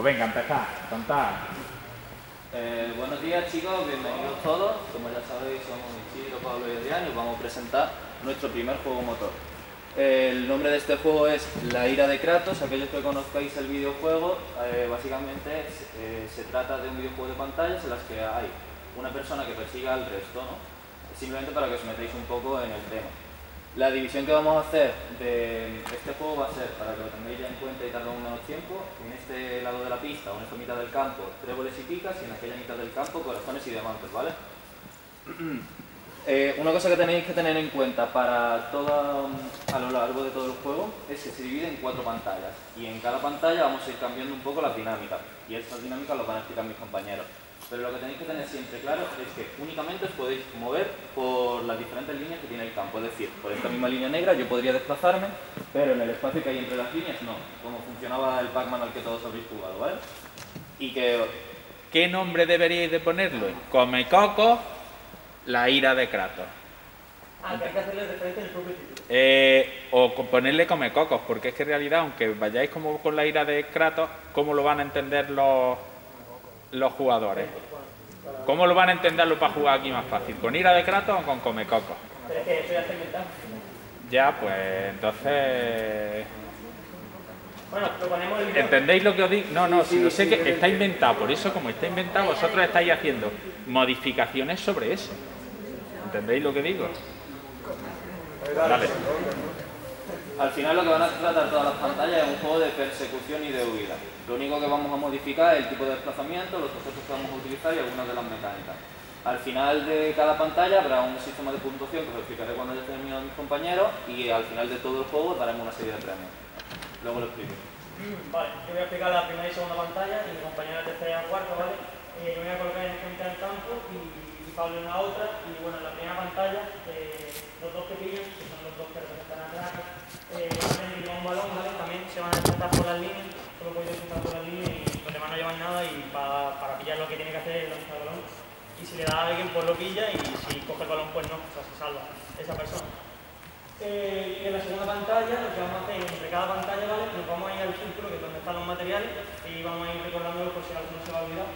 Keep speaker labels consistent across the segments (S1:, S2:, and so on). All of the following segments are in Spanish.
S1: Pues venga, empezad, contad.
S2: Eh, buenos días chicos, bienvenidos todos. Como ya sabéis, somos Isidro, Pablo y Adrián y os vamos a presentar nuestro primer juego motor. El nombre de este juego es La ira de Kratos. Aquellos que conozcáis el videojuego, eh, básicamente eh, se trata de un videojuego de pantallas en las que hay una persona que persiga al resto, ¿no? simplemente para que os metáis un poco en el tema. La división que vamos a hacer de este juego va a ser, para que lo tengáis ya en cuenta y tardemos menos tiempo, en este lado de la pista o en esta mitad del campo, tréboles y picas, y en aquella mitad del campo, corazones y diamantes, ¿vale? Eh, una cosa que tenéis que tener en cuenta para toda, a lo largo de todo el juego es que se divide en cuatro pantallas y en cada pantalla vamos a ir cambiando un poco las dinámicas y estas dinámicas lo van a explicar mis compañeros. Pero lo que tenéis que tener siempre claro es que únicamente os podéis mover por las diferentes líneas que tiene el campo. Es decir, por esta misma línea negra yo podría desplazarme, pero en el espacio que hay entre las líneas no, como funcionaba el Pac-Man al que todos habéis jugado, ¿vale? Y que...
S1: ¿Qué nombre deberíais de ponerlo? Come Coco, la ira de Kratos.
S3: Ah, que hay que hacerle referencia en el propio título.
S1: Eh, o ponerle come cocos, porque es que en realidad, aunque vayáis como con la ira de Kratos, ¿cómo lo van a entender los, los jugadores? ¿Cómo lo van a entenderlo para jugar aquí más fácil? ¿Con ira de Kratos o con come cocos?
S3: Pero es que eso ya está inventado.
S1: Ya, pues entonces...
S3: Bueno, lo ponemos el
S1: ¿Entendéis lo que os digo? No, no, si no sé que está inventado, por eso como está inventado, vosotros estáis haciendo modificaciones sobre eso. ¿Entendéis lo que digo? Dale.
S2: Al final lo que van a tratar todas las pantallas es un juego de persecución y de huida. Lo único que vamos a modificar es el tipo de desplazamiento, los objetos que vamos a utilizar y algunas de las mecánicas. Al final de cada pantalla habrá un sistema de puntuación que os explicaré cuando ya terminado mis compañeros y al final de todo el juego daremos una serie de premios. Luego lo explico.
S3: Vale, yo voy a explicar la primera y segunda pantalla y mi compañera la tercera y la cuarta, ¿vale? Eh, yo voy a colocar en esta mitad campo y, Pablo en la otra. Y bueno, en la primera pantalla, eh, los dos que pillan, que son los dos que representan a eh, van a llevar un balón, ¿vale? También se van a enfrentar por las líneas, solo podéis enfrentar por y los demás no llevan nada y para, para pillar lo que tiene que hacer es lanzar el balón. Y si le da a alguien, pues lo pilla y si coge el balón, pues no, o sea, se salva esa persona. Eh, y en la segunda pantalla, lo que vamos a hacer entre cada pantalla, ¿vale? Nos vamos a ir al círculo, que es donde están los materiales, y vamos a ir recordándolo por si alguno se va a olvidar.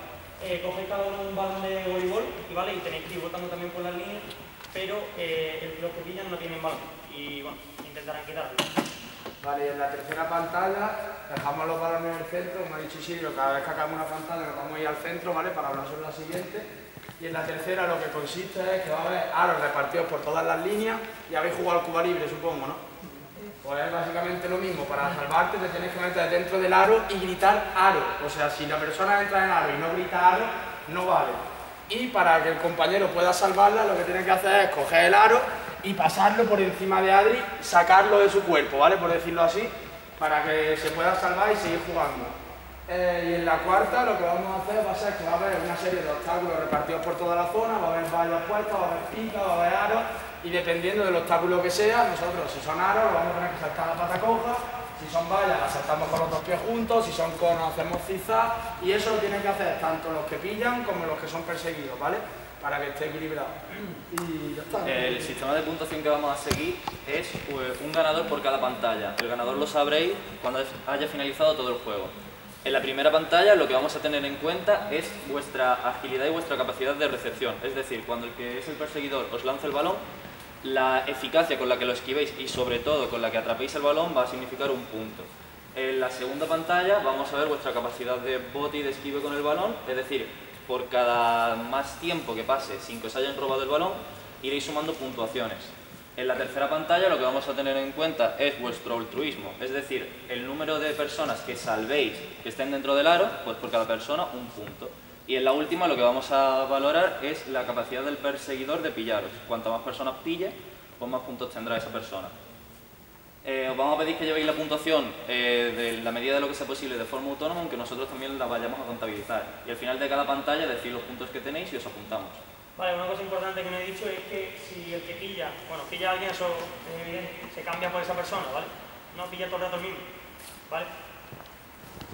S3: Eh, cogéis cada uno un balón de voleibol, y, ¿vale? Y tenéis que ir botando también por las líneas, pero eh, los que pillan no tienen balón, y bueno, intentarán quitarlo.
S4: Vale, en la tercera pantalla dejamos los balones en el centro, como ha dicho Isidro, cada vez que acabamos una pantalla nos vamos a ir al centro, ¿vale? Para hablar sobre la siguiente. Y en la tercera lo que consiste es que va a haber aros repartidos por todas las líneas y habéis jugado al Cuba Libre, supongo, ¿no? Pues es básicamente lo mismo, para salvarte te tienes que meter dentro del aro y gritar aro. O sea, si la persona entra en aro y no grita aro, no vale. Y para que el compañero pueda salvarla, lo que tiene que hacer es coger el aro y pasarlo por encima de Adri, sacarlo de su cuerpo, ¿vale? Por decirlo así, para que se pueda salvar y seguir jugando. Eh, y en la cuarta lo que vamos a hacer va a ser que va a haber una serie de obstáculos repartidos por toda la zona, va a haber vallas puestas, va a haber picas, va a haber aros, y dependiendo del obstáculo que sea, nosotros si son aros vamos a tener que saltar la pata coja, si son vallas las saltamos con los dos pies juntos, si son conos hacemos zigzag, y eso lo tienen que hacer tanto los que pillan como los que son perseguidos, ¿vale? Para que esté equilibrado. Y ya está.
S2: El sistema de puntuación que vamos a seguir es pues, un ganador por cada pantalla. El ganador lo sabréis cuando haya finalizado todo el juego. En la primera pantalla lo que vamos a tener en cuenta es vuestra agilidad y vuestra capacidad de recepción. Es decir, cuando el que es el perseguidor os lanza el balón, la eficacia con la que lo esquivéis y sobre todo con la que atrapéis el balón va a significar un punto. En la segunda pantalla vamos a ver vuestra capacidad de bote y de esquive con el balón, es decir, por cada más tiempo que pase sin que os hayan robado el balón, iréis sumando puntuaciones. En la tercera pantalla lo que vamos a tener en cuenta es vuestro altruismo, es decir, el número de personas que salvéis que estén dentro del aro, pues por cada persona un punto. Y en la última lo que vamos a valorar es la capacidad del perseguidor de pillaros. Cuanto más personas pille, pues más puntos tendrá esa persona. Eh, os vamos a pedir que llevéis la puntuación eh, de la medida de lo que sea posible de forma autónoma, aunque nosotros también la vayamos a contabilizar. Y al final de cada pantalla decir los puntos que tenéis y os apuntamos.
S3: Vale, una cosa importante que no he dicho es que si el que pilla, bueno, pilla a alguien, eso es evidente, se cambia por esa persona, ¿vale? No pilla todo el rato el mismo, ¿vale?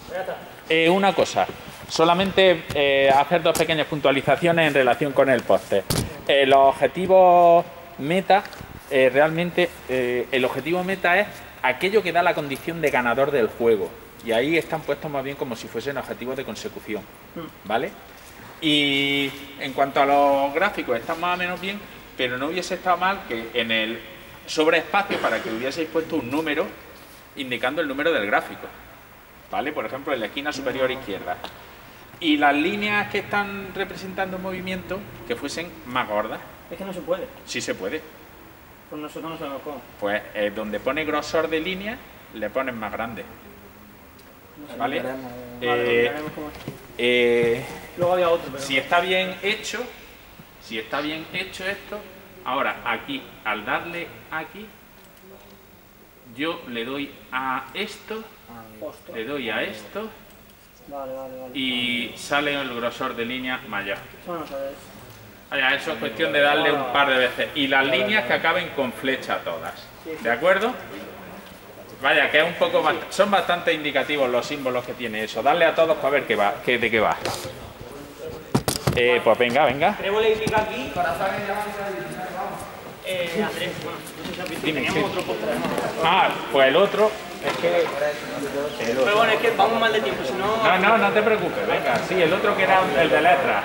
S3: Pues ya está.
S1: Eh, una cosa, solamente eh, hacer dos pequeñas puntualizaciones en relación con el póster. Eh, los objetivos meta, eh, realmente, eh, el objetivo meta es aquello que da la condición de ganador del juego. y ahí están puestos más bien como si fuesen objetivos de consecución, ¿vale? Y en cuanto a los gráficos, están más o menos bien, pero no hubiese estado mal que en el sobreespacio, para que hubieseis puesto un número indicando el número del gráfico, ¿vale? Por ejemplo, en la esquina superior izquierda. Y las líneas que están representando el movimiento, que fuesen más gordas.
S3: Es que no se puede.
S1: Sí se puede.
S3: Pues nosotros no sabemos cómo.
S1: Pues eh, donde pone grosor de línea, le pones más grande. ¿Vale?
S3: Vale,
S1: Eh,
S3: veremos cómo es.
S1: eh,
S3: Luego había otro, pero...
S1: si está bien hecho, si está bien hecho esto, ahora aquí, al darle aquí, yo le doy a esto, le doy a esto
S3: Vale, vale, vale.
S1: y sale el grosor de línea mayor.
S3: Eso
S1: es cuestión de darle un par de veces. Y las líneas que acaben con flecha todas. ¿De acuerdo? Vaya, que es un poco bast- son bastante indicativos los símbolos que tiene eso. Darle a todos para ver qué va, qué, de qué va. Eh, pues venga, venga.
S3: Queremos le indica aquí... Eh, Andrés, bueno, no sé si
S1: Dime,
S3: teníamos
S1: sí.
S3: otro postre.
S1: Ah, pues el otro es que.
S3: Pero bueno, es que vamos mal de tiempo, si no...
S1: No, no, no te preocupes, venga. Sí, el otro que era el de letras.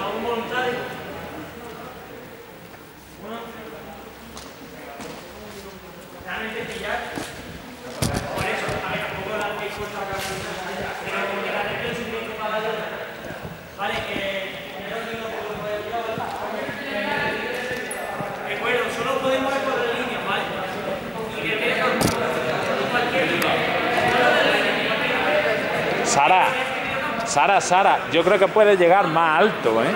S3: A un voluntario. Uno. Realmente pillar. Por eso, a ver, tampoco la hacéis puesto acá. Pero porque la atención es un poquito para la otra. Vale, que yo aquí no puedo poder yo, ¿vale? Recuerdo, solo podemos ver por la línea, ¿vale? Y que quede cualquier línea.
S1: Sara, Sara, Sara, yo creo que puede llegar más alto, ¿eh?